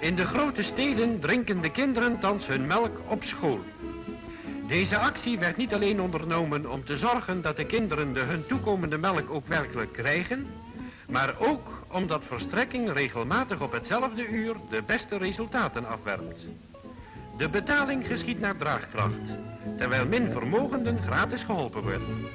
In de grote steden drinken de kinderen thans hun melk op school. Deze actie werd niet alleen ondernomen om te zorgen dat de kinderen de hun toekomende melk ook werkelijk krijgen, maar ook omdat verstrekking regelmatig op hetzelfde uur de beste resultaten afwerpt. De betaling geschiet naar draagkracht, terwijl min vermogenden gratis geholpen worden.